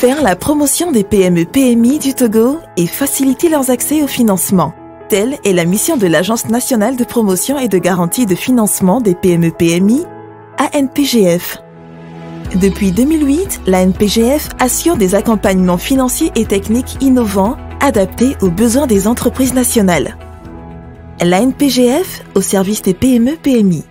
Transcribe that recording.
faire la promotion des PME-PMI du Togo et faciliter leurs accès au financement. Telle est la mission de l'Agence nationale de promotion et de garantie de financement des PME-PMI, ANPGF. Depuis 2008, l'ANPGF assure des accompagnements financiers et techniques innovants adaptés aux besoins des entreprises nationales. L'ANPGF au service des PME-PMI.